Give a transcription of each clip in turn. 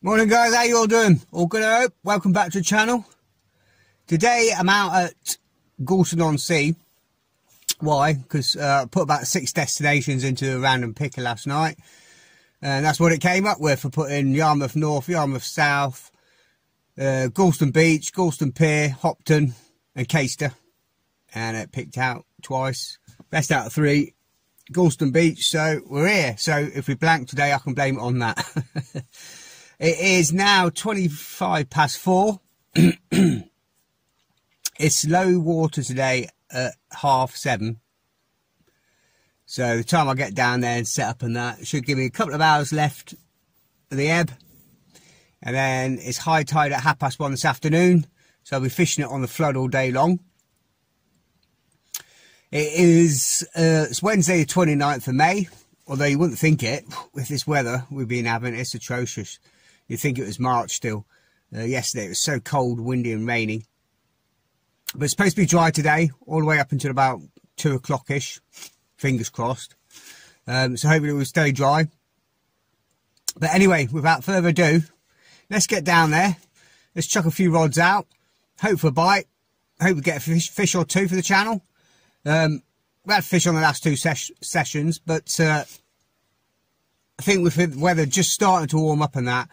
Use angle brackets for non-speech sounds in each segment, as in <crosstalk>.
Morning guys, how you all doing? All good I hope? Welcome back to the channel. Today I'm out at Gorleston on Sea. Why? Because uh, I put about six destinations into a random picker last night. And that's what it came up with for putting Yarmouth North, Yarmouth South, uh, Gorleston Beach, Gorleston Pier, Hopton and Caister. And it picked out twice. Best out of three. Gorleston Beach, so we're here. So if we blank today, I can blame it on that. <laughs> it is now 25 past four. <clears throat> it's low water today at half seven. So the time I get down there and set up and that should give me a couple of hours left of the ebb. And then it's high tide at half past one this afternoon. So I'll be fishing it on the flood all day long. It is uh, it's Wednesday the 29th of May. Although you wouldn't think it with this weather we've been having. It's atrocious. You'd think it was March still. Uh, yesterday it was so cold, windy and rainy. But it's supposed to be dry today, all the way up until about 2 o'clock-ish. Fingers crossed. Um, so hopefully it will stay dry. But anyway, without further ado, let's get down there. Let's chuck a few rods out. Hope for a bite. Hope we get a fish, fish or two for the channel. Um, we had fish on the last two ses sessions, but uh, I think with the weather just starting to warm up and that,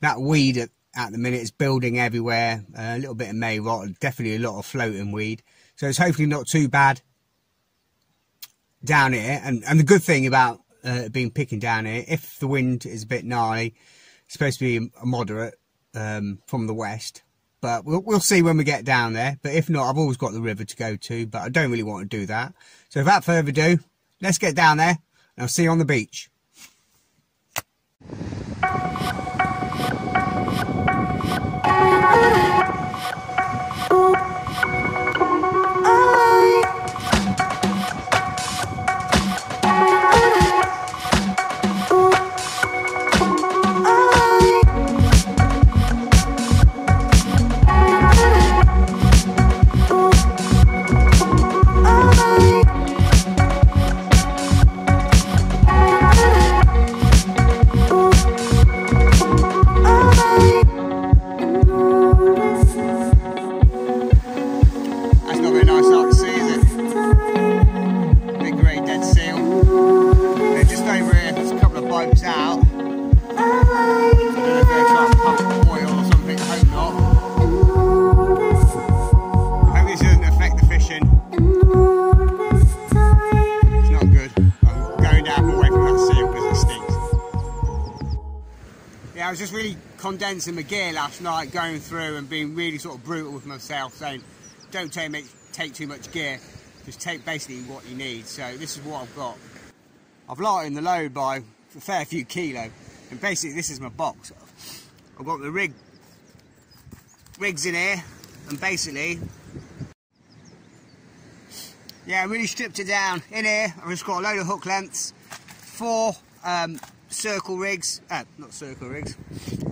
that weed at, at the minute is building everywhere. Uh, a little bit of may rot, definitely a lot of floating weed. So it's hopefully not too bad down here. And, and the good thing about uh, being picking down here, if the wind is a bit gnarly, it's supposed to be moderate um, from the west. But we'll, we'll see when we get down there. But if not, I've always got the river to go to, but I don't really want to do that. So without further ado, let's get down there and I'll see you on the beach. Condensing my gear last night, going through and being really sort of brutal with myself, saying, don't take, take too much gear, just take basically what you need. So this is what I've got. I've lightened the load by a fair few kilo, and basically this is my box. I've got the rig, rigs in here, and basically, yeah, I really stripped it down. In here, I've just got a load of hook lengths, four um, circle rigs, uh, not circle rigs,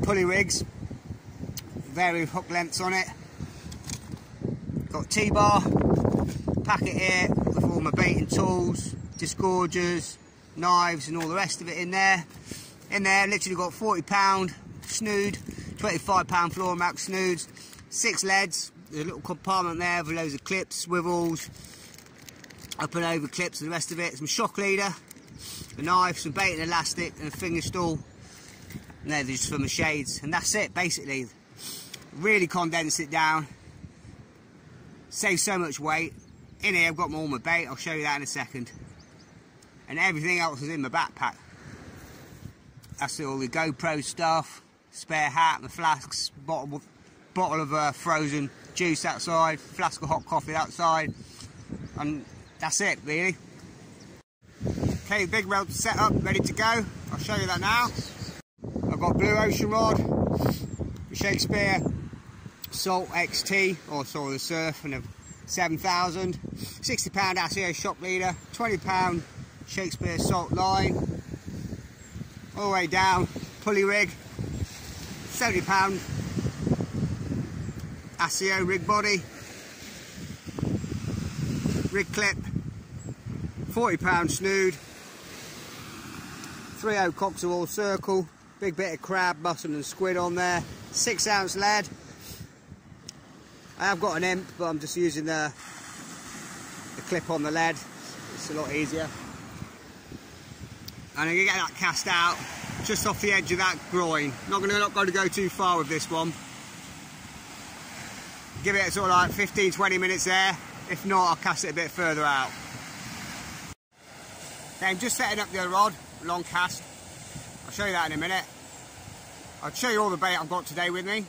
pulley rigs, varying hook lengths on it. Got T-bar, packet here with all my baiting tools, disgorgers, knives and all the rest of it in there. In there, literally got 40 pound snood, 25 pound floor max snoods, six leads, a little compartment there with loads of clips, swivels, up and over clips and the rest of it, some shock leader, a knife, some bait and elastic, and a finger stool. And they're just for my shades. And that's it, basically. Really condense it down. Save so much weight. In here, I've got all my bait. I'll show you that in a second. And everything else is in my backpack. That's all the GoPro stuff, spare hat, my flasks, bottle bottle of uh, frozen juice outside, flask of hot coffee outside. And that's it, really. Okay, big rod set up, ready to go. I'll show you that now. I've got Blue Ocean rod, Shakespeare Salt XT, or Soul the Surf, and a 7000. 60 pound Asso shock leader, 20 pound Shakespeare Salt line. All the way down, pulley rig, 70 pound Asso rig body, rig clip, 40 pound snood, 3 0 Coxall circle, Big bit of crab, mussel and squid on there. Six ounce lead. I have got an imp, but I'm just using the, the clip on the lead. It's a lot easier. And I'm gonna get that cast out just off the edge of that groin. Not gonna not going to go too far with this one. Give it sort of like 15, 20 minutes there. If not, I'll cast it a bit further out. Then I'm just setting up the rod, long cast. I'll show you that in a minute. I'll show you all the bait I've got today with me.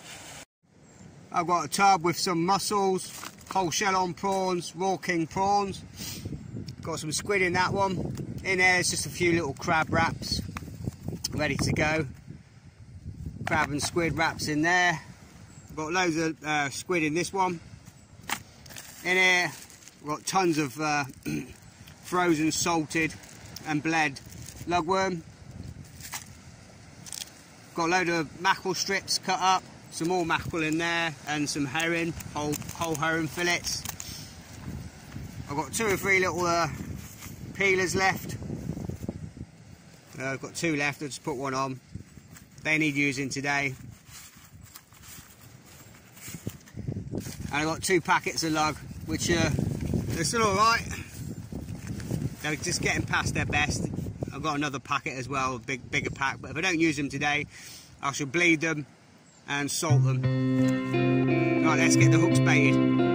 I've got a tub with some mussels, whole shell on prawns, raw king prawns. Got some squid in that one. In there is just a few little crab wraps ready to go. Crab and squid wraps in there. Got loads of uh, squid in this one. In here, got tons of uh, <clears throat> frozen, salted and bled lugworm. Got a load of mackerel strips cut up, some more mackerel in there and some herring, whole, whole herring fillets. I've got two or three little uh, peelers left. Uh, I've got two left, I'll just put one on. They need using today. And I've got two packets of lug, which uh, they're still alright. They're just getting past their best. I've got another packet as well, a big, bigger pack, but if I don't use them today, I shall bleed them and salt them. Right, let's get the hooks baited.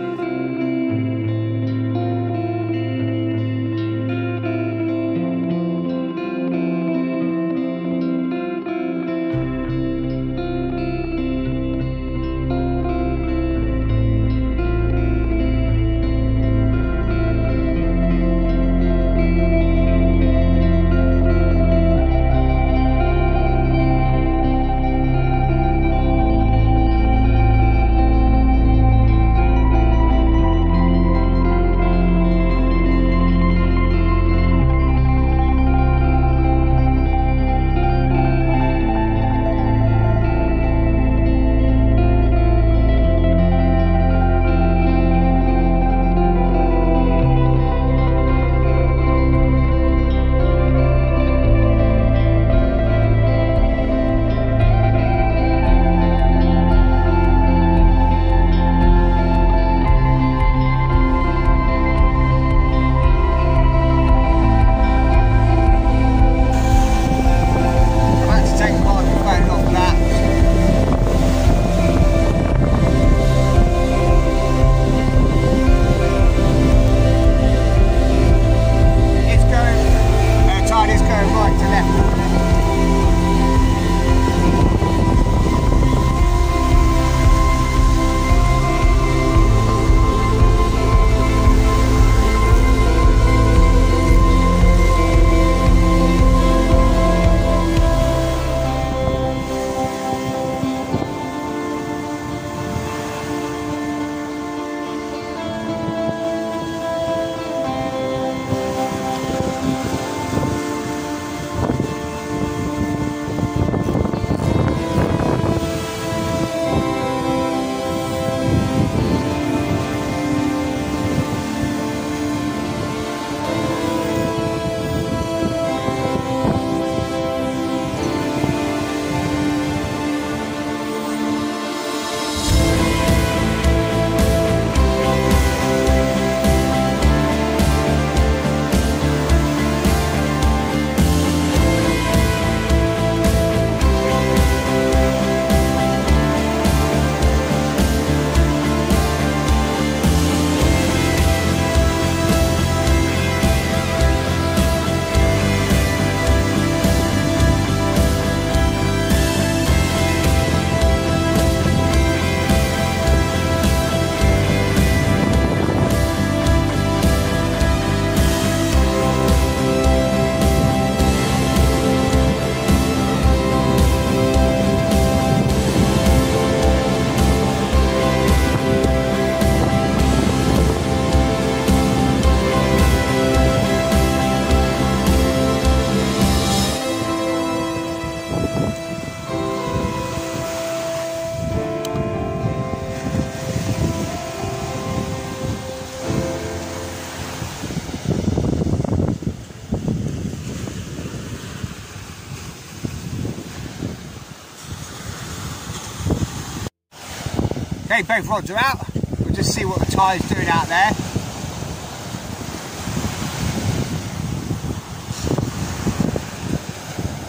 Okay, both rods are out. We'll just see what the tide's doing out there.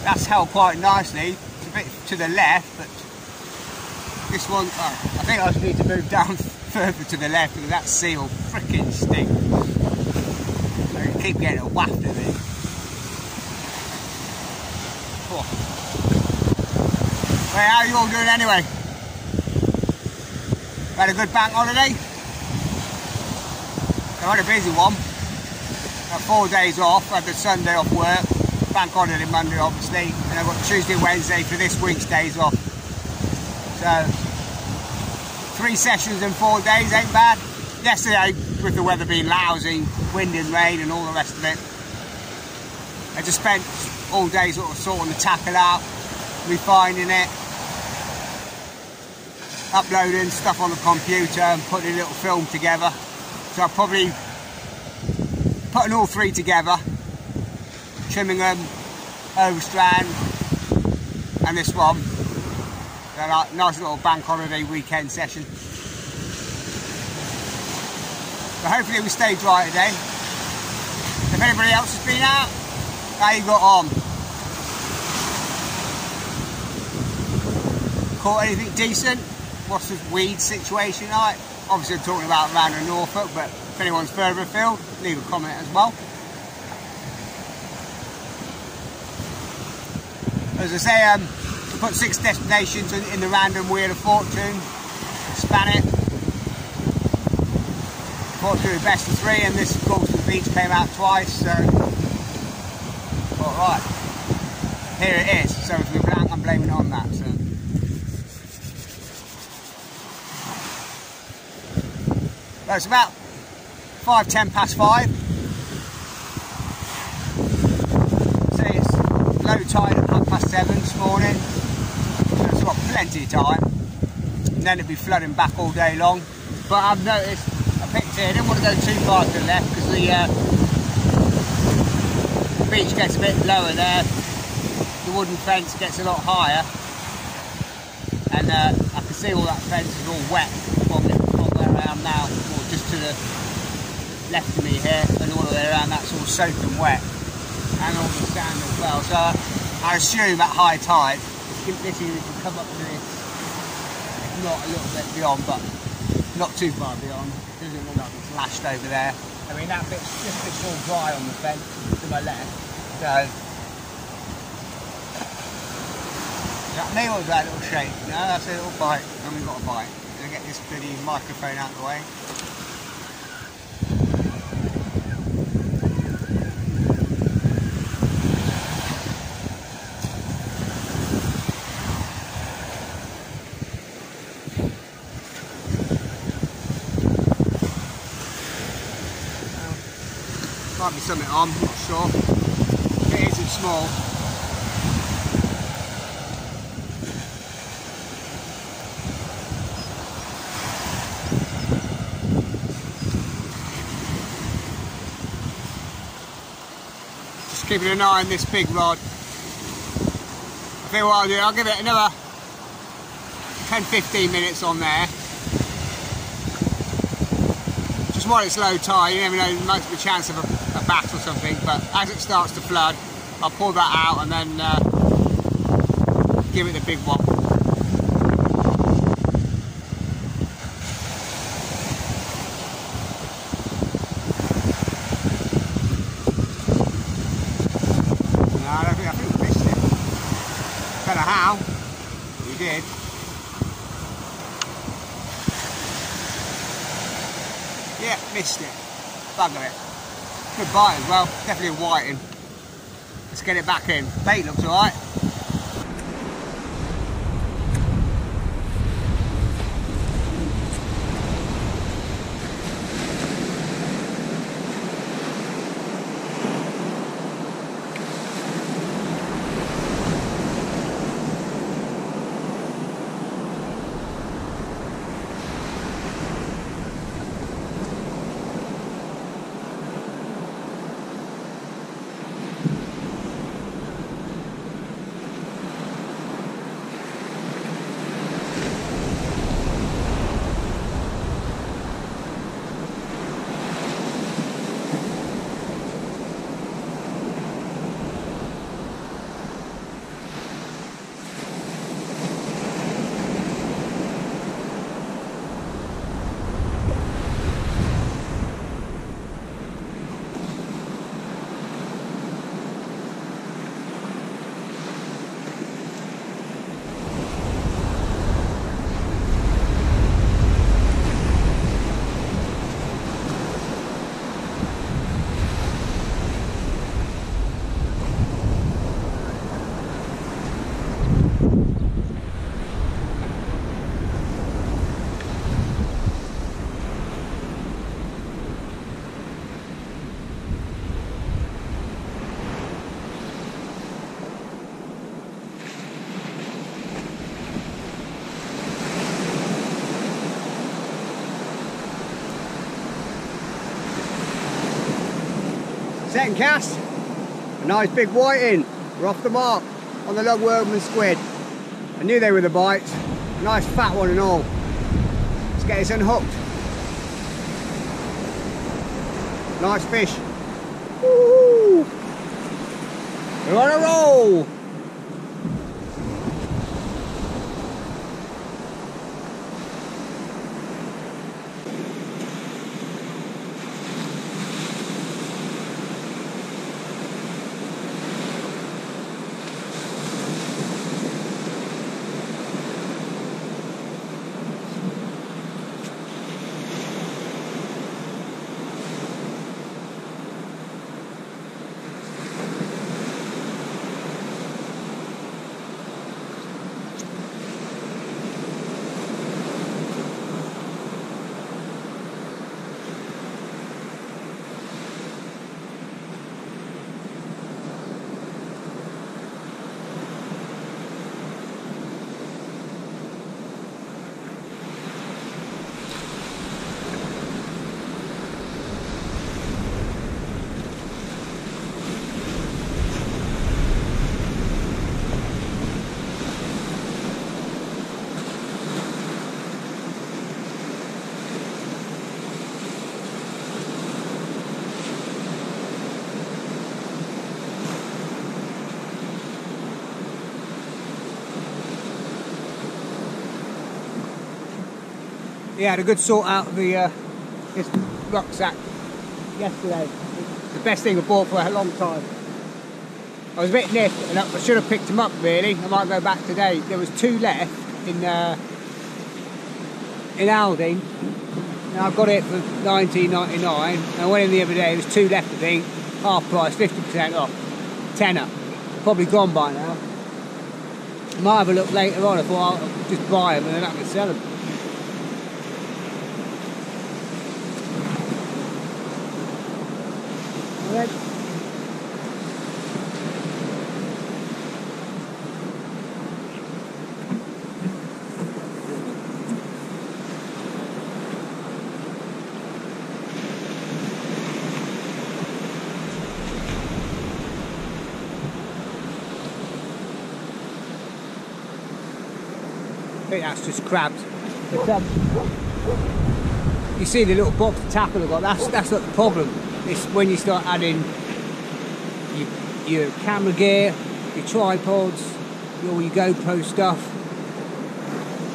That's held quite nicely. It's a bit to the left, but this one, oh, I think I just need to move down <laughs> further to the left because that seal freaking stinks. I keep getting a waft of it. Oh. How are you all doing anyway? Had a good bank holiday? I had a busy one. Four days off, had the Sunday off work, bank holiday Monday obviously, and I've got Tuesday, Wednesday for this week's days off. So Three sessions in four days ain't bad. Yesterday, with the weather being lousy, wind and rain and all the rest of it, I just spent all day sort of sorting the tackle out, refining it, uploading stuff on the computer and putting a little film together. So I'll probably putting all three together, trimming them, overstrand, and this one a nice little bank holiday weekend session. So hopefully we stay dry today. If anybody else has been out, how you got on? Caught anything decent? What's the weed situation like? Obviously I'm talking about around in Norfolk, but if anyone's further afield, leave a comment as well. As I say, um, put six destinations in the random wheel of fortune, span it. The best of three, and this Gorleston Beach came out twice, so alright. Here it is. So if we blank, I'm blaming it on that. So. Well, it's about five, ten past five. See, it's low tide at half past seven this morning That's got plenty of time. And then it'll be flooding back all day long. But I've noticed, I picked here, I didn't want to go too far to the left because the, uh, beach gets a bit lower there. The wooden fence gets a lot higher. And uh, I can see all that fence is all wet from, from where I am now, or just to the left of me here, and all the way around that's all soaked and wet. And all the sand as well. So I assume at high tide this unit can come up to this, if not a little bit beyond, but not too far beyond. Doesn't look like it's lashed over there. I mean, that bit's just bit all dry on the fence to my left. So, that me is that little shake? No, that's a little bite. And we've got a bite. Gonna get this bloody microphone out of the way. Might be something on, I'm not sure. It isn't small. Just keeping an eye on this big rod. I feel what I'll do, I'll give it another 10-15 minutes on there. Just while it's low tide, you never know, much of a chance of a bat or something, but as it starts to flood, I'll pull that out and then uh, give it the big one. No, I think, I think we missed it. Don't how, we did. Yeah, missed it. Bugger it. Bite as well, definitely a whiting. Let's get it back in. Bait looks alright. Second cast, a nice big whiting. We're off the mark on the lug workman squid. I knew they were the bites. Nice fat one and all. Let's get this unhooked. Nice fish. Woo! We're on a roll. Yeah, had a good sort out of the uh, this rucksack yesterday. The best thing I bought for a long time. I was a bit nipped and I should have picked them up really. I might go back today. There was two left in uh, in Aldi. And I got it for 19.99. I went in the other day. There was two left I think, half price, 50% off, tenner. Probably gone by now. Might have a look later on. I thought I'll just buy them and then I can sell them. That's just crabs. But, um, you see the little box of tackle I've got, that's, that's not the problem. It's when you start adding your, your camera gear, your tripods, all your GoPro stuff,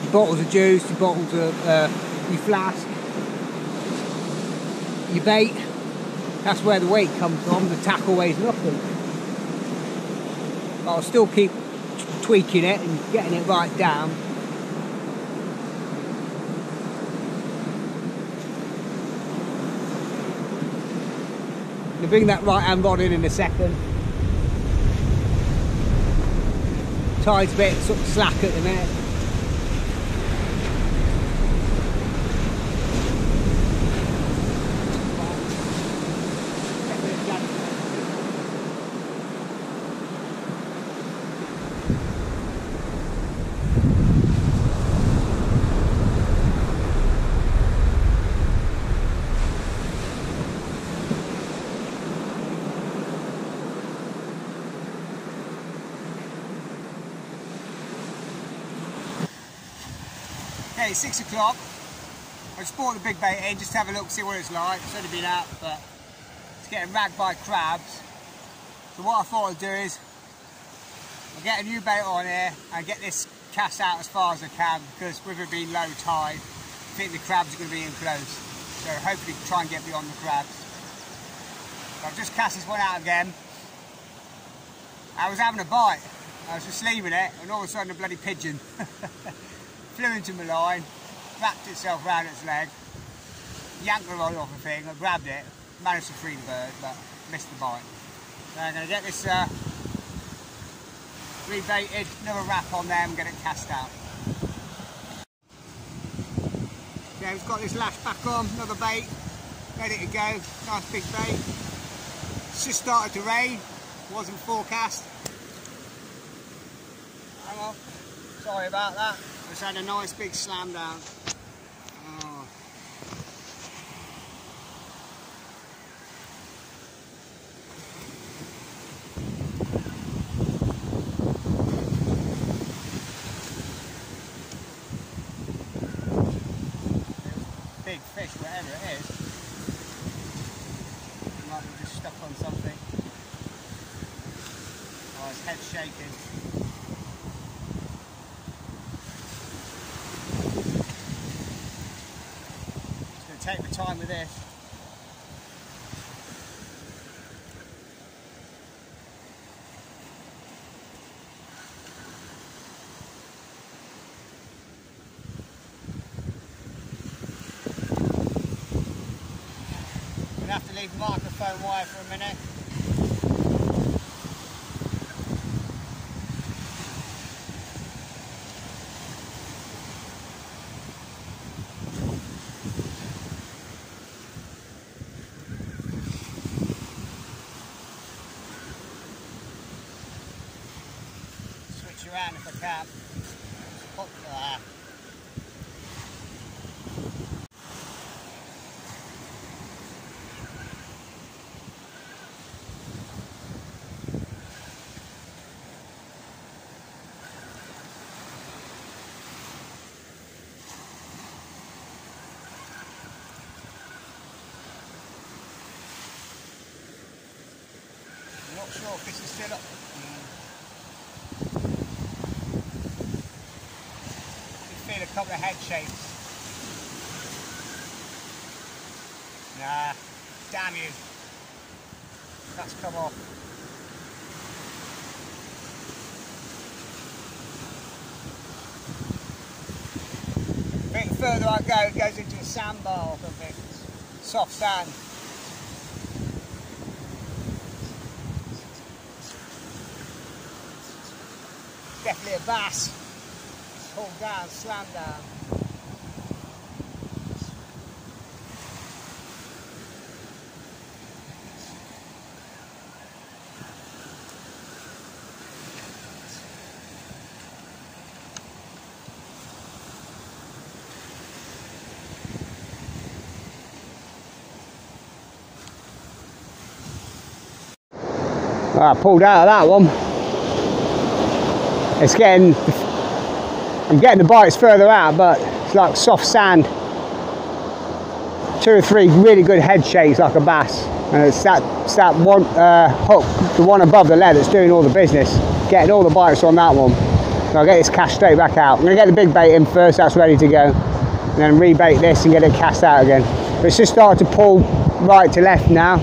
your bottles of juice, your bottles of uh, your flask, your bait. That's where the weight comes from. The tackle weighs nothing. But I'll still keep tweaking it and getting it right down. Bring that right hand rod in in a second. Tide's bit sort of slack at the minute. Okay, six o'clock. I just bought the big bait in just to have a look, see what it's like. It's only been out, but it's getting ragged by crabs. So what I thought I'd do is I'll get a new bait on here and get this cast out as far as I can because with it being low tide, I think the crabs are going to be in close. So hopefully try and get beyond the crabs. So I've just cast this one out again. I was having a bite. I was just leaving it and all of a sudden a bloody pigeon <laughs> flew into my line, wrapped itself round its leg, yanked the rod off the thing, I grabbed it, managed to free the bird, but missed the bite. So I'm going to get this uh, rebaited, another wrap on there and get it cast out. Yeah, we've got this lash back on, another bait, ready to go, nice big bait. It's just started to rain, wasn't forecast. Hang on, sorry about that. Just had a nice big slam down. Oh. Big fish, whatever it is. It might be just stuck on something. Oh, his head's shaking. Just going to take my time with this. Gonna have to leave microphone wire for a minute. Switch around if I can. Pop there. I'm not sure if this is still up. You a head shakes. Nah, damn you. That's come off. A bit further I go, it goes into a sandbar or something. Soft sand. Definitely a bass. Down, slam down. I pulled out of that one. It's getting, I'm getting the bites further out, but it's like soft sand. Two or three really good head shakes like a bass. And it's that, it's that one uh, hook, the one above the lead that's doing all the business. Getting all the bites on that one. So I'll get this cast straight back out. I'm gonna get the big bait in first, that's ready to go. And then rebait this and get it cast out again. But it's just started to pull right to left now.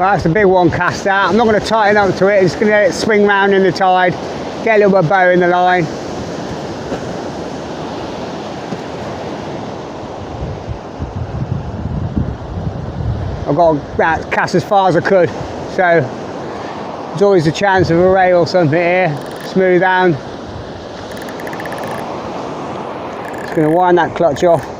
Well, that's the big one cast out. I'm not going to tighten up to it. It's going to let it swing round in the tide, get a little bit of bow in the line. I've got that uh, cast as far as I could. So there's always a chance of a ray or something here. Smooth down. Just going to wind that clutch off.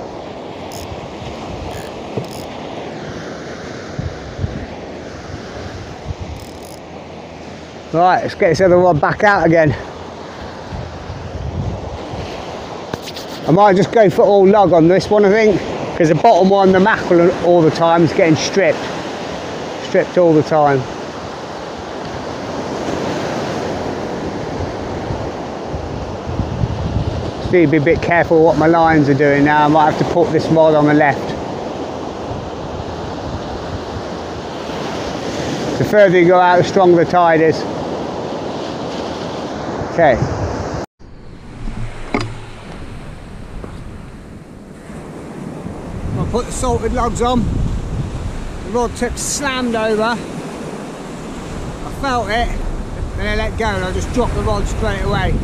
Right, let's get this other rod back out again. I might just go for all lug on this one, I think, because the bottom one, the mackerel all the time is getting stripped. Stripped all the time. Need to be a bit careful what my lines are doing now. I might have to put this rod on the left. The further you go out, the stronger the tide is. Okay. I put the salted lugs on. The rod tip slammed over. I felt it, then I let go and I just dropped the rod straight away.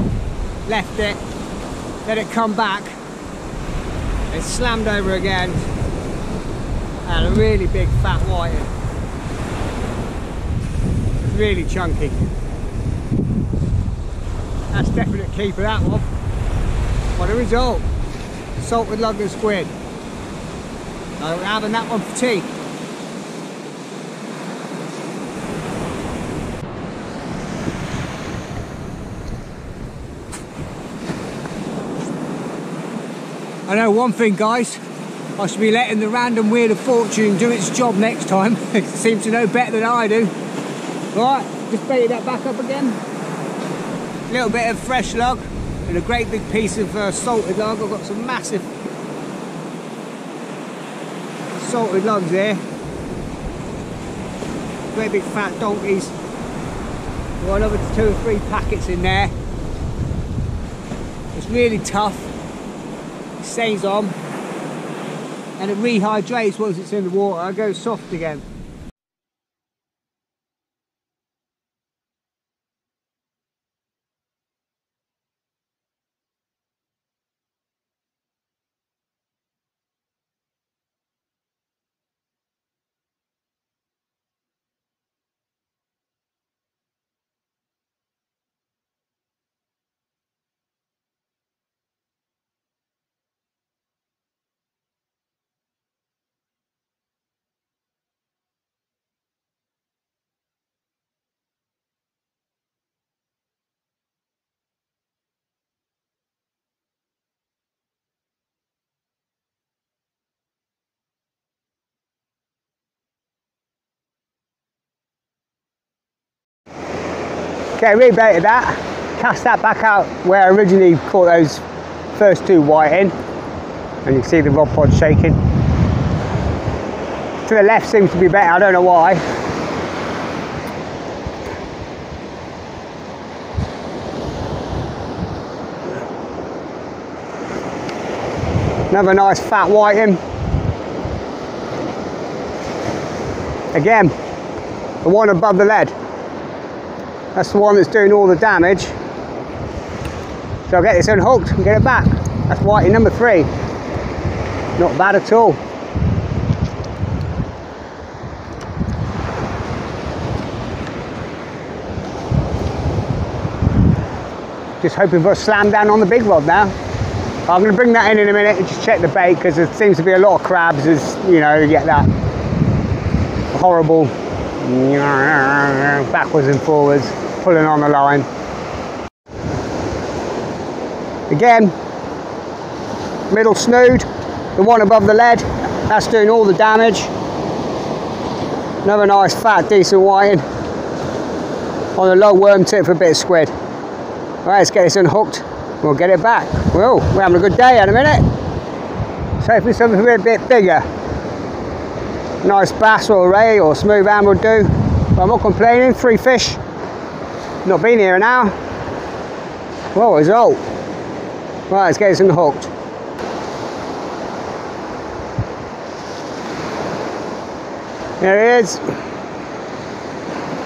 Left it, let it come back. It slammed over again. And a really big fat whiting. Really chunky. That's definite keeper that one. What a result. Salted lug and squid. I'm having that one for tea. I know one thing guys, I should be letting the random wheel of fortune do its job next time. it <laughs> seems to know better than I do. Right, just bait that back up again. Little bit of fresh lug and a great big piece of uh, salted lug. I've got some massive salted lugs here. Great big fat donkeys. Got another two or three packets in there. It's really tough It stays on and it rehydrates once it's in the water, it goes soft again. Okay, rebaited that, cast that back out where I originally caught those first two whiting, and you can see the rod pod shaking. To the left seems to be better, I don't know why. Another nice fat whiting. Again, the one above the lead. That's the one that's doing all the damage. So I'll get this unhooked and get it back. That's whitey number three. Not bad at all. Just hoping for a slam down on the big rod now. I'm going to bring that in in a minute and just check the bait because there seems to be a lot of crabs as, you know, you get that horrible <laughs> backwards and forwards pulling on the line. Again, middle snood, the one above the lead, that's doing all the damage. Another nice fat decent whiting on a lugworm tip for a bit of squid. Right, let's get this unhooked, we'll get it back. Well, we're having a good day in a minute. So hopefully something a bit bigger. Nice bass or ray or smooth amber will do. But I'm not complaining, three fish. Not been here now. Well, result. Right, let's get this unhooked. There it is.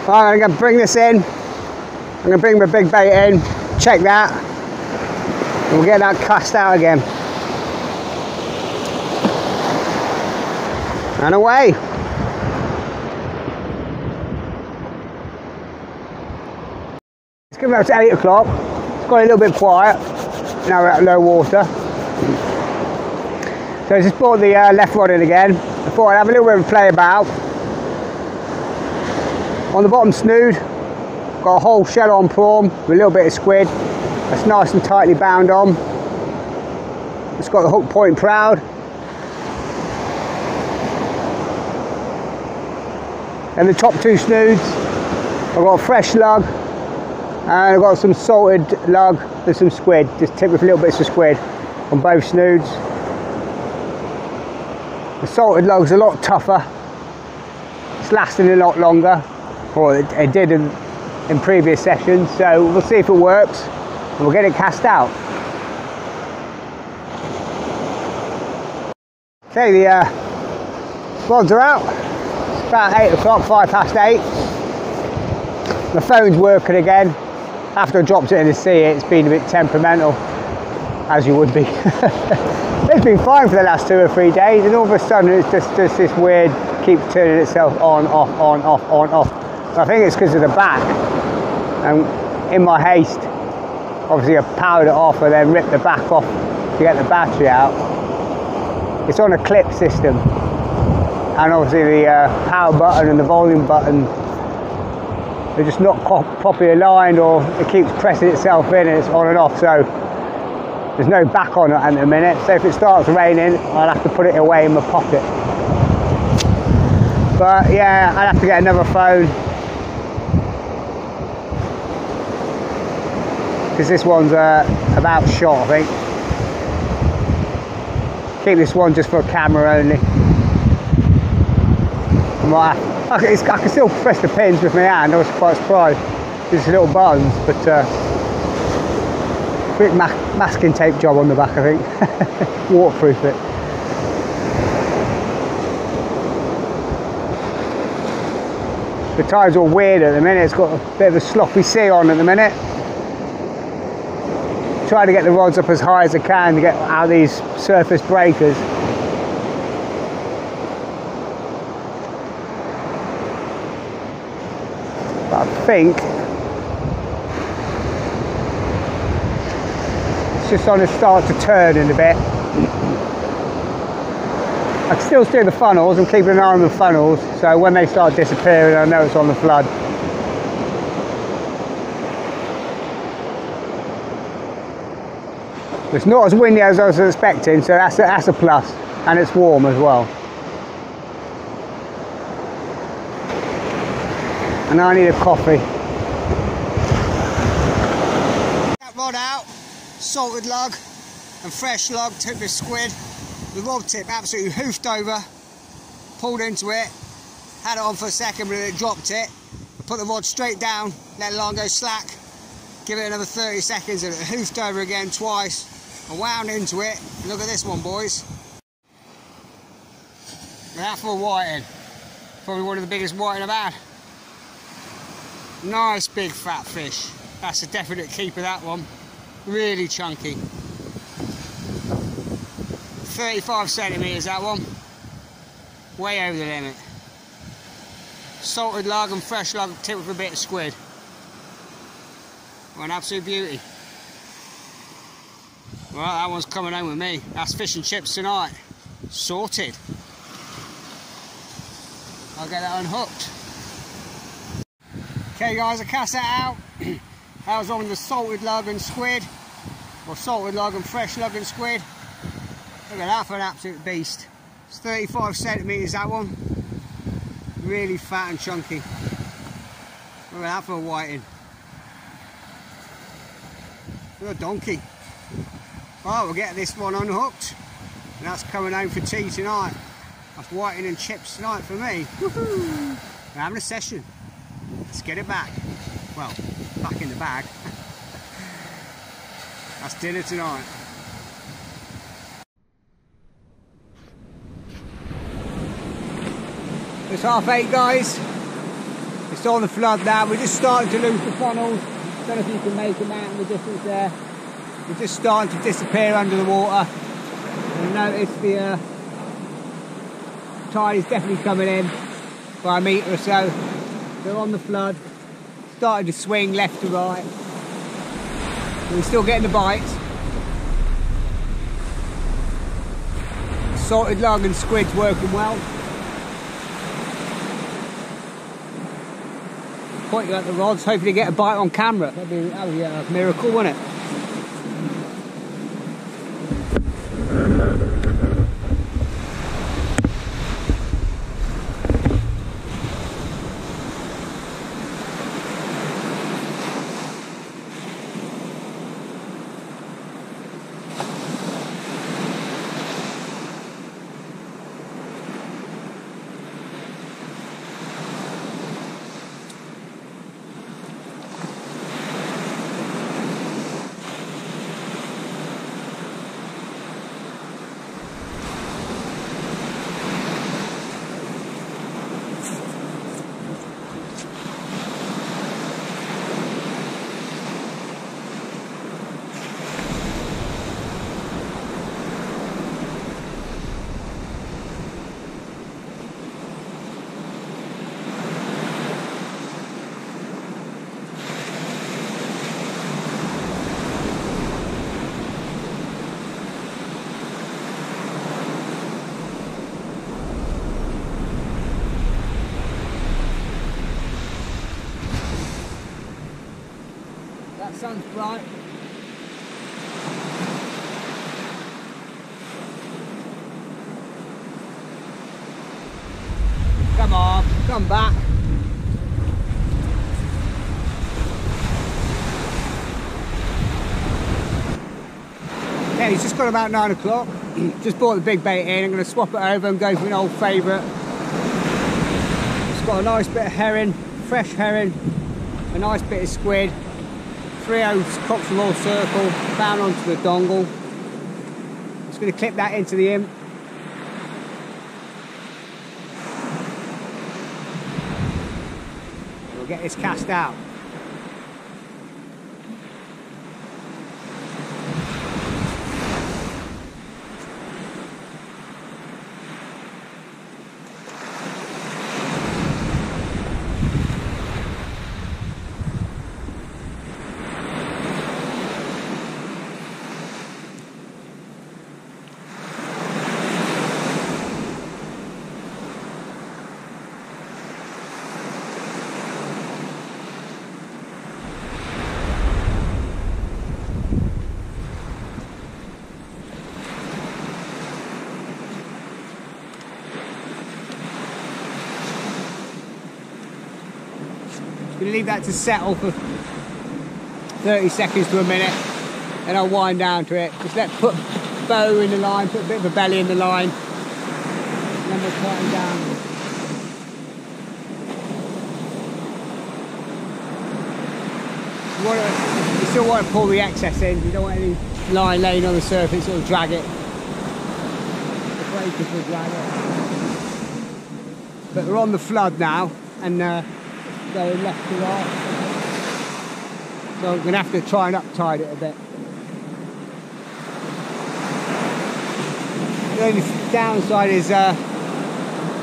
Right, I'm going to bring this in. I'm going to bring my big bait in, check that, and we'll get that cast out again. And away. Up 8 o'clock. It's got a little bit quiet. Now we're at low water. So I just brought the uh, left rod in again. I thought I'd have a little bit of play about. On the bottom snood, got a whole shell on prawn with a little bit of squid. That's nice and tightly bound on. It's got the hook point proud. And the top two snoods, I've got a fresh lug And I've got some salted lug and some squid, just tipped with little bits of squid on both snoods. The salted lug's a lot tougher. It's lasting a lot longer, or it, it did in, in previous sessions. So we'll see if it works and we'll get it cast out. Okay, the uh, rods are out. It's about 8 o'clock, 5 past 8. The phone's working again. After I dropped it in the sea, it's been a bit temperamental, as you would be. <laughs> it's been fine for the last two or three days, and all of a sudden it's just, just this weird, keeps turning itself on, off, on, off, on, off. I think it's because of the back. And in my haste, obviously I powered it off and then ripped the back off to get the battery out it's on a clip system and obviously the uh, power button and the volume button they're just not properly aligned or it keeps pressing itself in and it's on and off so there's no back on it at the minute. So if it starts raining I'll have to put it away in my pocket. But yeah I'll have to get another phone. Because this one's uh, about shot I think. Keep this one just for camera only. I, I, I, can still press the pins with my hand, I was quite surprised. Just little buttons, but uh, quick ma masking tape job on the back I think. <laughs> Waterproof it. The tide's all weird at the minute, it's got a bit of a sloppy sea on at the minute try to get the rods up as high as I can to get out these surface breakers. Think it's just on to start to turn in a bit. I can still see the funnels, I'm keeping an eye on the funnels, so when they start disappearing I know it's on the flood. It's not as windy as I was expecting, so that's a, that's a plus, and it's warm as well. And I need a coffee. That rod out, salted lug and fresh lug, took the squid. The rod tip absolutely hoofed over, pulled into it, had it on for a second but it dropped it. put the rod straight down, let the line go slack, give it another 30 seconds and it hoofed over again twice I wound into it. Look at this one, boys. That's for whiting. Probably one of the biggest whiting I've had. Nice big fat fish. That's a definite keeper, that one. Really chunky. 35 centimetres, that one. Way over the limit. Salted lug and fresh lug tipped with a bit of squid. Well, an absolute beauty. Well, that one's coming home with me. That's fish and chips tonight. Sorted. I'll get that unhooked. Okay guys, I cast that out. <clears throat> that was on the salted lug and squid. Or salted lug and fresh lug and squid. Look at that for an absolute beast. It's 35 centimetres that one. Really fat and chunky. Look at that for a whiting. Look at a donkey. Well, we'll get this one unhooked. And that's coming home for tea tonight. That's whiting and chips tonight for me. We're having a session. Let's get it back. Well, back in the bag. <laughs> that's dinner tonight. It's half eight guys. It's on the flood now. We're just starting to lose the funnels. I Don't know if you can make them out in the distance there. They're just starting to disappear under the water. And notice the uh, tide is definitely coming in by a metre or so. They're on the flood, starting to swing left to right. We're still getting the bites. Salted lug and squid's working well. Pointing at the rods, hopefully get a bite on camera. That'd be, oh that'd be a miracle, wouldn't it? Sun's bright. Come on, come back. Yeah, he's just got about nine o'clock. <clears throat> just bought the big bait in. I'm going to swap it over and go for an old favourite. It's got a nice bit of herring, fresh herring, a nice bit of squid, three ounce Coxwell circle down onto the dongle. Just going to clip that into the imp. We'll get this cast out. Gonna leave that to settle for 30 seconds to a minute and I'll wind down to it. Just let put bow in the line, put a bit of a belly in the line, and then we'll tighten down. You, want to, you still want to pull the excess in, you don't want any line laying on the surface, it'll drag it. The breakers will drag it. But we're on the flood now and uh, going left to right. So I'm going to have to try and uptide it a bit. The only downside is uh,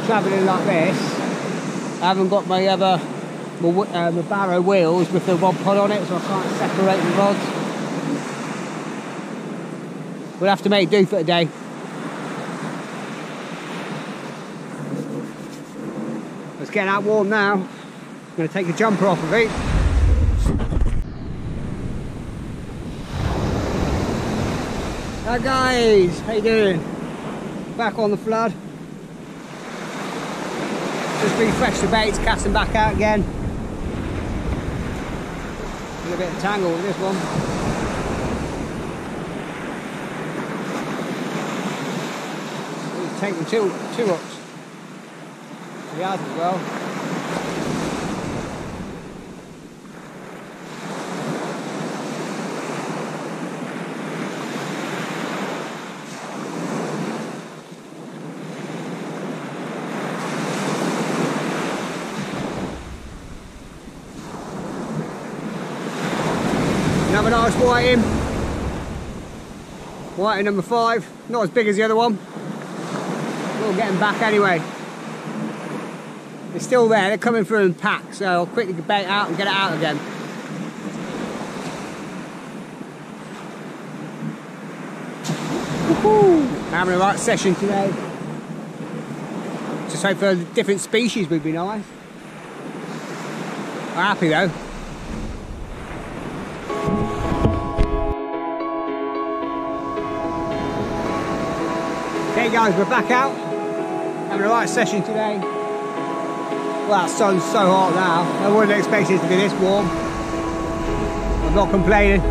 travelling like this. I haven't got my other my, uh, my barrow wheels with the rod pod on it, so I can't separate the rods. We'll have to make do for today. Let's get out warm now. I'm going to take the jumper off of it. Hi guys, how you doing? Back on the flood. Just refresh the baits, cast them back out again. a little bit of tangle with this one. Take them two, two hooks. He as well. Another nice Whiting number five. Not as big as the other one. We'll get them back anyway. They're still there, they're coming through in packs, so I'll quickly bait out and get it out again. Having a right session today. Just hope for different species would be nice. I'm happy though. Okay guys, we're back out. Having a right session today. Well, that sun's so hot now. I wouldn't expect it to be this warm. I'm not complaining.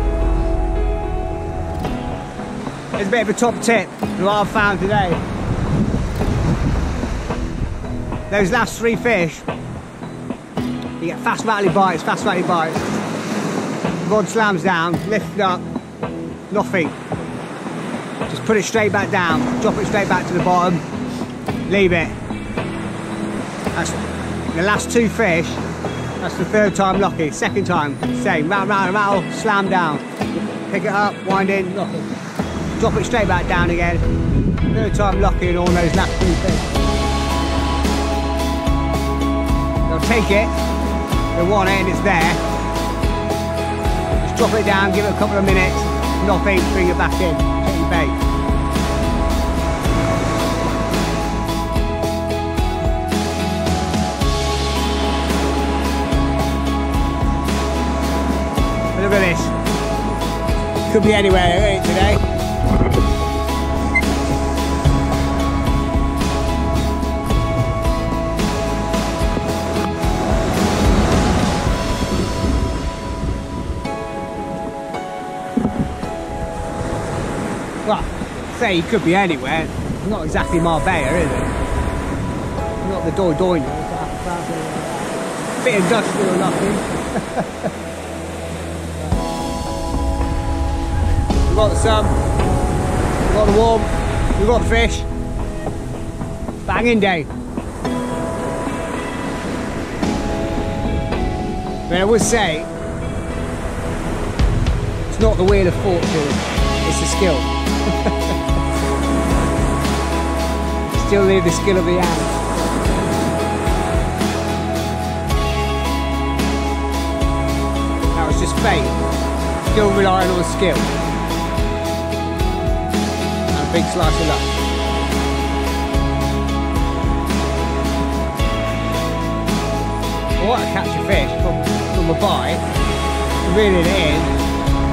It's a bit of a top tip that I've found today. Those last three fish, you get fast rattly bites, fast rattly bites. Rod slams down, lift up, nothing. Put it straight back down, drop it straight back to the bottom, leave it. That's the last two fish, that's the third time lucky. Second time, same, rattle, rattle, rattle, slam down. Pick it up, wind in, nothing. Drop it straight back down again. Third time lucky in all those last two fish. They'll take it, they want it and it's there. Just drop it down, give it a couple of minutes, nothing, bring it back in bait. your at could be anywhere ain't it, today. Well, say he could be anywhere. Not exactly Marbella, is it? Not the Dordogne. Bit industrial nothing. <laughs> got the sun, we've got the warm, we've got the fish. Banging day. But I would say, it's not the wheel of fortune, it's the skill. <laughs> Still need the skill of the hand. Just fate. Still relying on skill big slice of luck. I want to catch a fish from, from a bite, reeling it in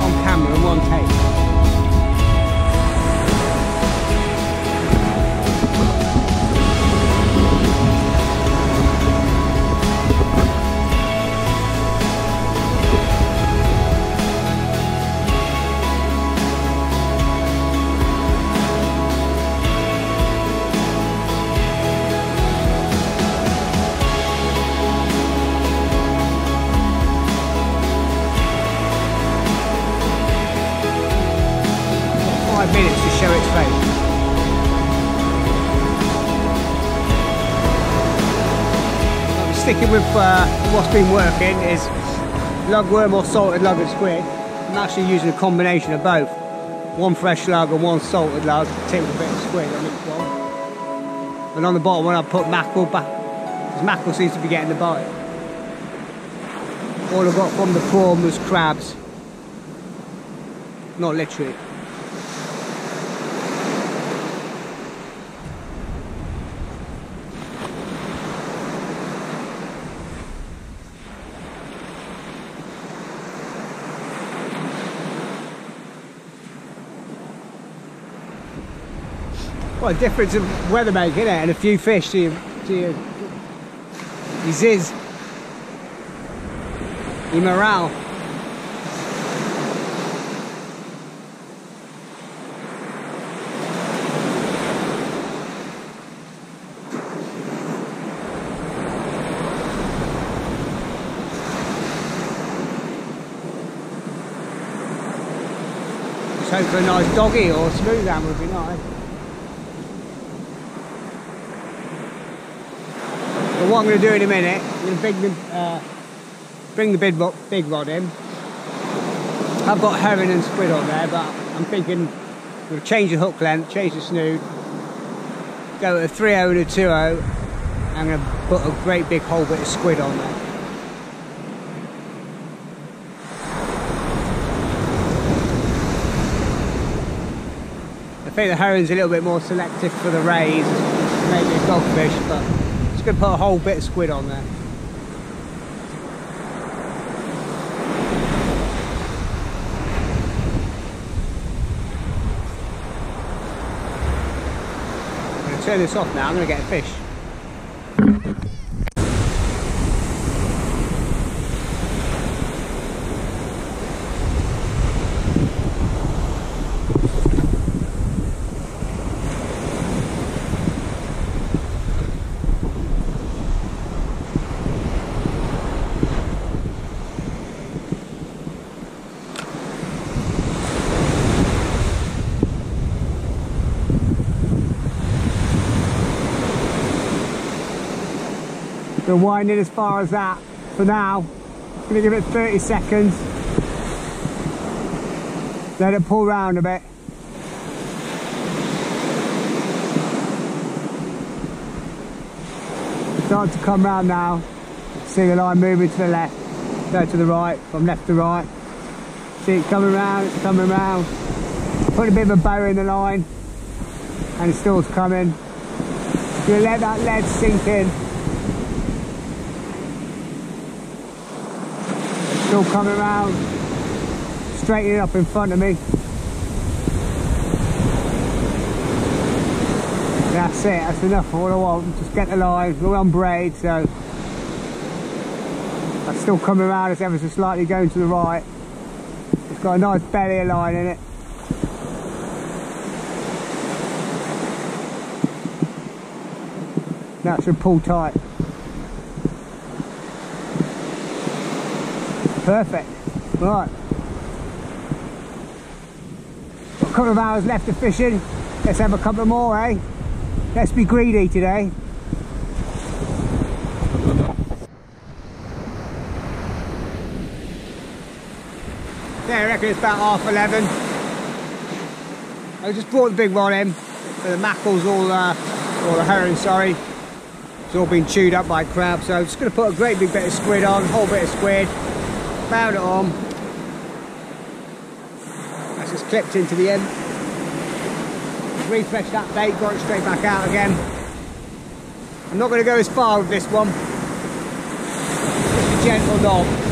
on camera in one take. Sticking with uh, what's been working is lugworm or salted lug and squid. I'm actually using a combination of both. One fresh lug and one salted lug, tipped with a bit of squid on each one. And on the bottom one I put mackerel back, because mackerel seems to be getting the bite. All I got from the prawn was crabs. Not literally. A difference of weather making, it? And a few fish to your, to your, your ziz, your morale. Just hope for a nice doggy or smoothhound would be nice. But what I'm going to do in a minute, I'm going to bring the, uh, bring the big, big rod in. I've got herring and squid on there, but I'm thinking we'll change the hook length, change the snood, go with a 3 and a 2 I'm going to put a great big whole bit of squid on there. I think the herring's a little bit more selective for the rays, maybe a dogfish, but just going to put a whole bit of squid on there. I'm to turn this off now, I'm going to get a fish. Been winding as far as that for now. Gonna give it 30 seconds. Let it pull round a bit. Start to come round now. See the line moving to the left, go to the right, from left to right. See it coming round, it's coming round. Put a bit of a bow in the line and it still's coming. You let that lead sink in. Still coming around straightening up in front of me. That's it, that's enough for what I want. Just get the line, go on braid, so that's still coming around, it's ever so slightly going to the right. It's got a nice belly line in it. That should pull tight. Perfect. Right. A couple of hours left of fishing. Let's have a couple more, eh? Let's be greedy today. Yeah, I reckon it's about half 11. I just brought the big one in. The mackerel's all, uh, or the herring, sorry. It's all been chewed up by crab, so I'm just going to put a great big bit of squid on, whole bit of squid. Found it on. That's just clipped into the end refresh that bait, got it straight back out again. I'm not going to go as far with this one. Just a gentle knob.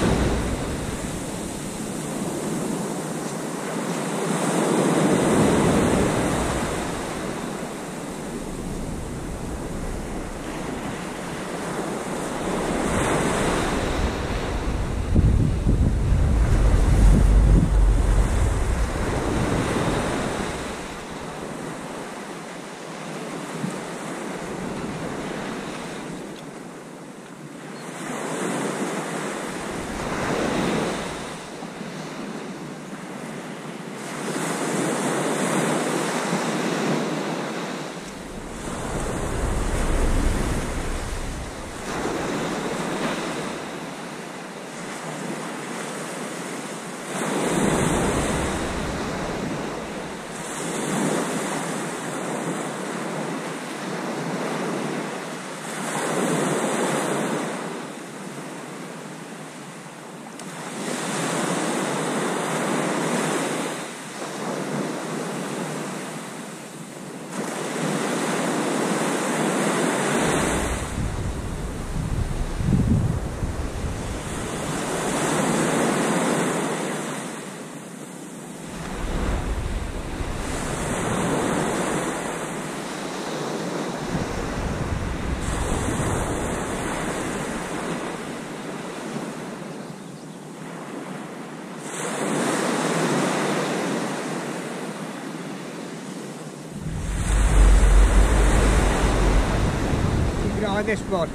This rod.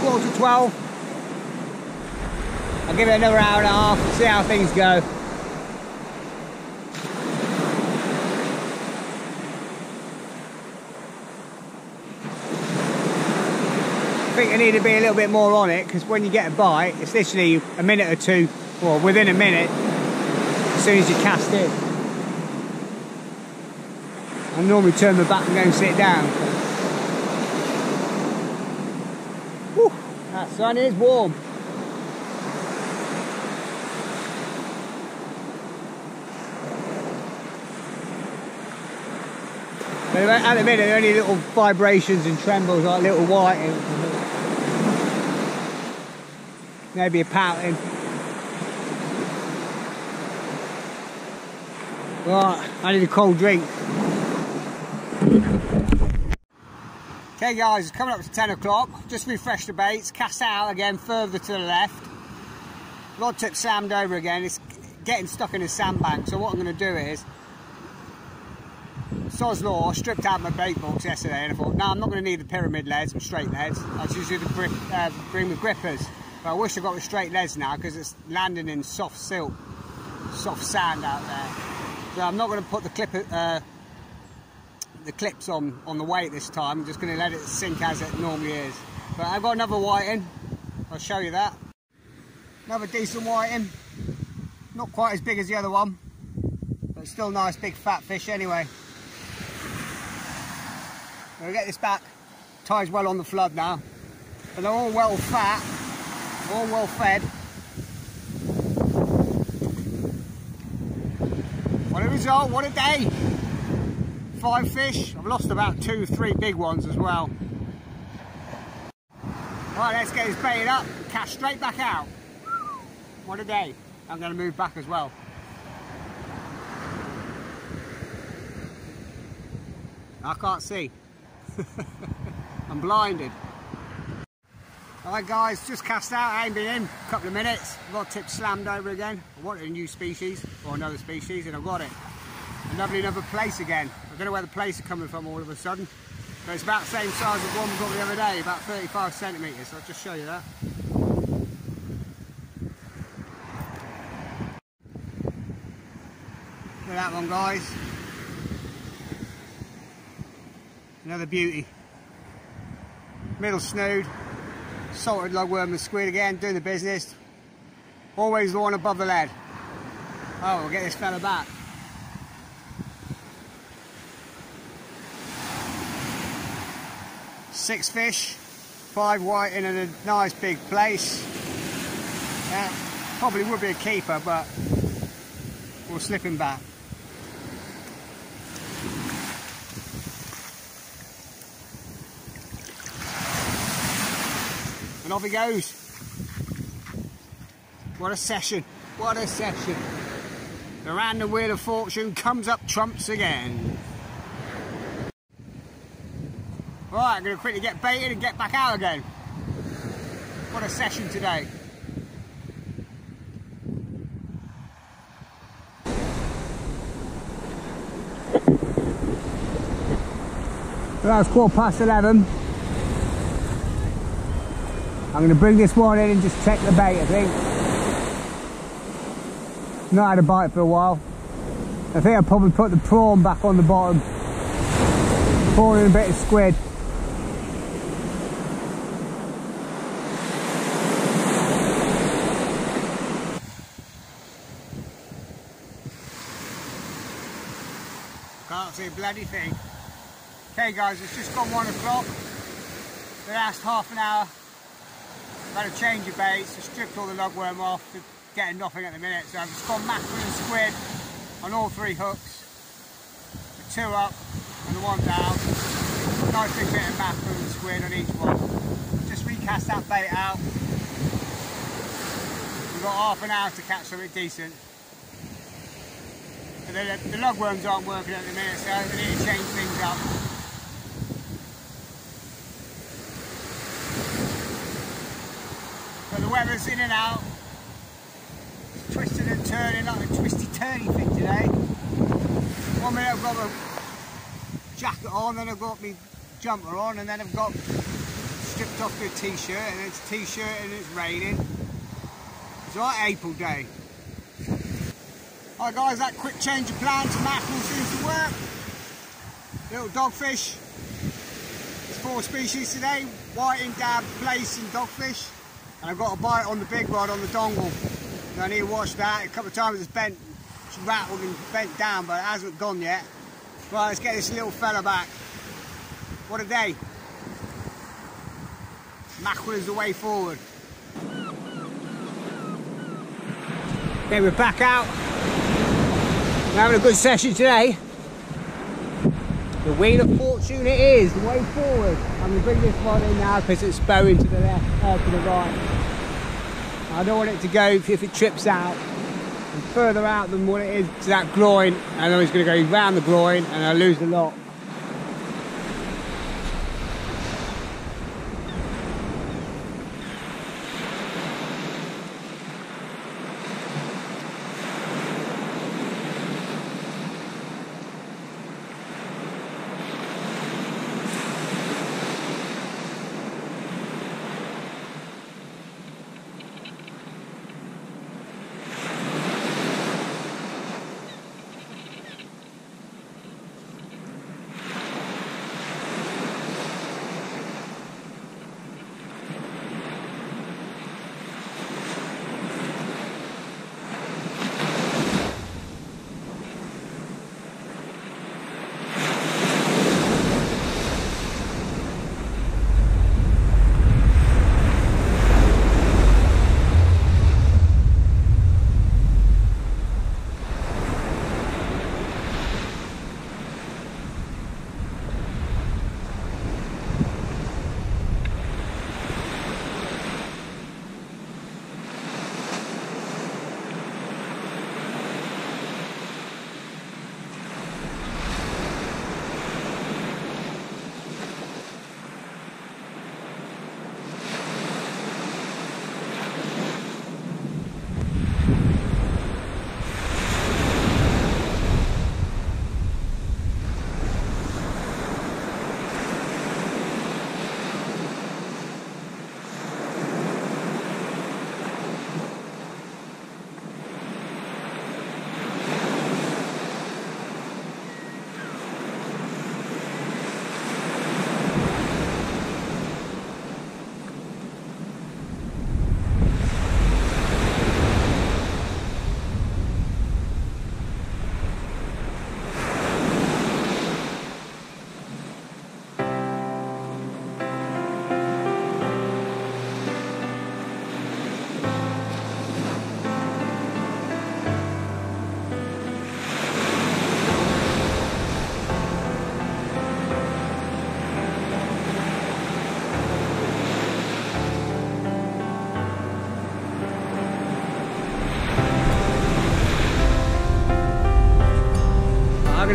Quarter to 12. I'll give it another hour and a half, see how things go. Think I need to be a little bit more on it because when you get a bite, it's literally a minute or two, or within a minute, as soon as you cast it. I normally turn my back and go and sit down. Whew, that sun is warm. At the minute, only little vibrations and trembles like little white maybe a pouting. Right, I need a cold drink. Okay guys, it's coming up to 10 o'clock. Just refreshed the baits, cast out again further to the left. Rod tip slammed over again. It's getting stuck in a sandbank. So what I'm going to do is, Sod's Law, stripped out my bait box yesterday and I thought, no, I'm not going to need the pyramid leads and straight leads. I'll just use the grip, uh, bring the grippers. But I wish I got the straight leads now because it's landing in soft silt, soft sand out there. So I'm not going to put the clip, uh, the clips on on the weight this time. I'm just going to let it sink as it normally is. But I've got another whiting. I'll show you that. Another decent whiting. Not quite as big as the other one, but still nice big fat fish anyway. We'll get this back. Ties well on the flood now. But they're all well fat all well fed. What a result, what a day. Five fish, I've lost about two, three big ones as well. Right, let's get this baited up, cast straight back out. What a day. I'm going to move back as well. I can't see. <laughs> I'm blinded. Alright guys, just cast out, been in a couple of minutes. Got tip slammed over again. I wanted a new species, or another species, and I've got it. Another another plaice again. I don't know where the plaice is coming from all of a sudden. But it's about the same size as one we got the other day, about 35 centimetres. I'll just show you that. Look at that one guys. Another beauty. Middle snood, salted lugworm and squid again, doing the business. Always the one above the lead. Oh, we'll get this fella back. Six fish, five whiting a nice big plaice. Yeah, probably would be a keeper, but we'll slip him back. And off he goes. What a session. What a session. The random wheel of fortune comes up trumps again. Right, I'm going to quickly get baited and get back out again. What a session today. Well, it's quarter past 11. I'm going to bring this one in and just check the bait, I think. Not had a bite for a while. I think I'll probably put the prawn back on the bottom. Pour in a bit of squid. Can't see a bloody thing. Okay guys, it's just gone one o'clock. The last half an hour I've had a change of baits, I stripped all the lugworm off, getting nothing at the minute, so I've just gone mackerel and squid on all three hooks. The two up and the one down. Nice big bit of mackerel and squid on each one. Just recast that bait out. We've got half an hour to catch something decent. But the, the lugworms aren't working at the minute, so I need to change things up. But the weather's in and out. It's twisting and turning like a twisty turny thing today. One minute I've got a jacket on, then I've got my jumper on, and then I've got stripped off my t-shirt, and it's t-shirt and it's raining. It's like April day. Alright guys, that quick change of plans, mackerel seems to work. Little dogfish. There's four species today, whiting, dab, plaice and dogfish. And I've got a bite on the big rod on the dongle. And I need to watch that. A couple of times it's bent, it's rattled and bent down, but it hasn't gone yet. Right, let's get this little fella back. What a day. Mackerel is the way forward. Okay, we're back out. We're having a good session today. The wheel of fortune it is, the way forward. I'm going to bring this one in now because it's bowing to the left, uh, to the right. I don't want it to go if it trips out and further out than what it is to that groyne and then it's going to go round the groyne and I lose the lot.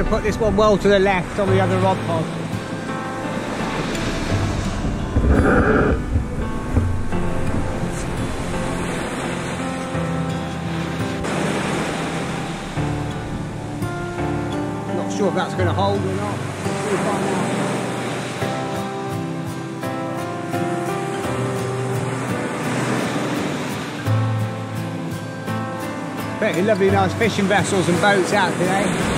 Put this one well to the left on the other rod pod. Not sure if that's going to hold or not. Lovely nice fishing vessels and boats out today.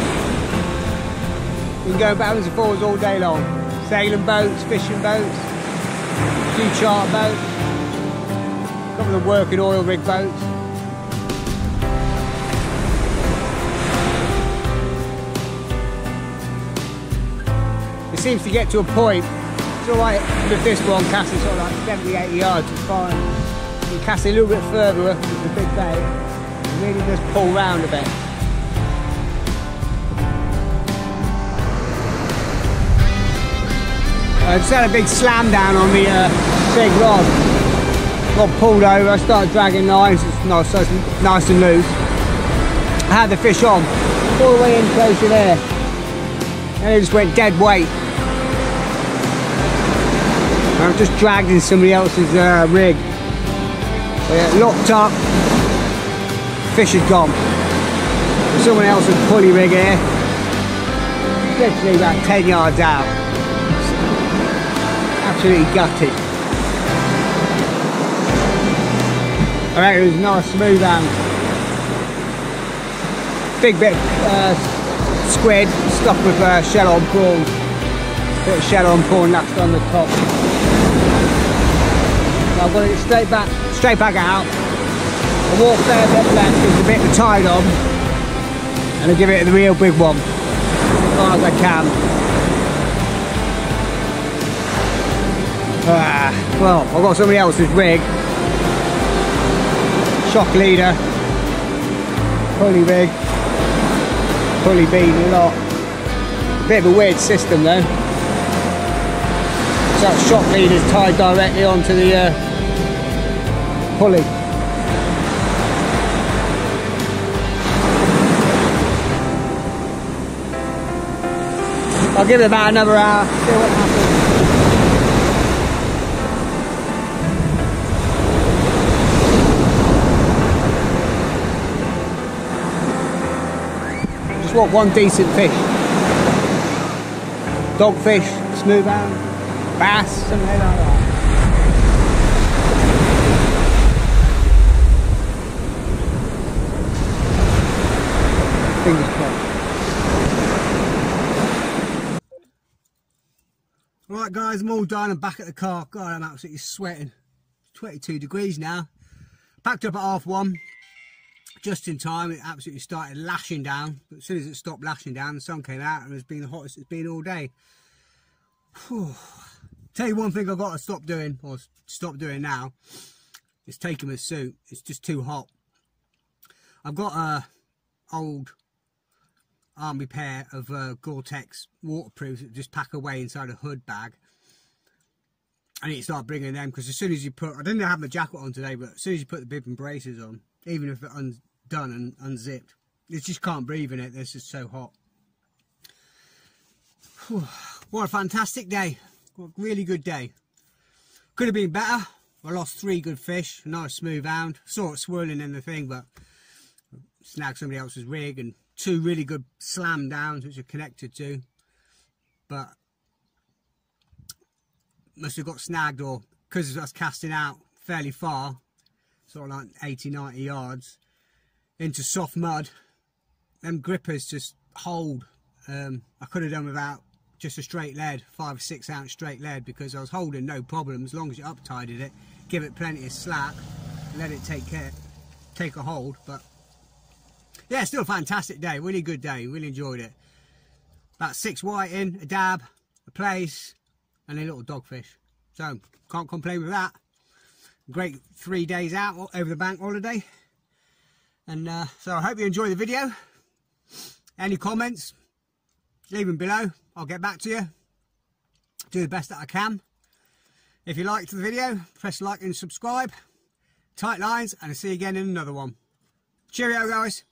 We can go backwards and forwards all day long. Sailing boats, fishing boats, a few charter boats, a couple of working oil rig boats. It seems to get to a point, it's alright with this one casting sort of like 70, 80 yards, it's fine. You cast it a little bit further with the big bait really just pull round a bit. I just had a big slam down on the uh, big rod. Got pulled over, I started dragging lines, it's nice, so it's nice and loose. I had the fish on, all the way in close to there. And it just went dead weight. I'm just dragged in somebody else's uh, rig. Yeah, locked up, fish is gone. Someone else's pulley rig here. Literally about 10 yards out. Absolutely gutted. Alright, it was a nice smoothhound. Big bit uh, squid stuffed with uh, shell on prawn. Bit of shell on prawn left on the top. I've got it straight back, straight back out. I walk there bit left, gives a bit of tide on, and I give it the real big one, as far as I can. Ah, well, I've got somebody else's rig. Shock leader, pulley rig, pulley beam a lot. Bit of a weird system though. So that shock leader is tied directly onto the uh, pulley. I'll give it about another hour, want one decent fish. Dogfish, smoothhound, bass, something like that. Fingers crossed. Right guys, I'm all done. I'm back at the car. God, I'm absolutely sweating. 22 degrees now. Packed up at half one. Just in time, it absolutely started lashing down. But as soon as it stopped lashing down, the sun came out and it's been the hottest it's been all day. Whew. Tell you one thing I've got to stop doing, or stop doing now, is taking my suit. It's just too hot. I've got a old army pair of uh, Gore-Tex waterproofs that just pack away inside a hood bag. I need to start bringing them because as soon as you put, I didn't have my jacket on today, but as soon as you put the bib and braces on, even if it it's undone and unzipped, you just can't breathe in it. This is so hot. Whew. What a fantastic day. What a really good day. Could have been better. I lost three good fish. Nice smooth hound. Saw it swirling in the thing, but snagged somebody else's rig and two really good slam downs which are connected to but must have got snagged or because I was casting out fairly far sort of like 80 90 yards into soft mud them grippers just hold um, I could have done without just a straight lead five or six ounce straight lead because I was holding no problem as long as you uptided it give it plenty of slack let it take care take a hold but yeah, still a fantastic day. Really good day. Really enjoyed it. About six whiting, a dab, a plaice, and a little dogfish. So, can't complain with that. Great three days out over the bank holiday. And uh, so I hope you enjoy the video. Any comments, leave them below. I'll get back to you. Do the best that I can. If you liked the video, press like and subscribe. Tight lines, and I'll see you again in another one. Cheerio, guys.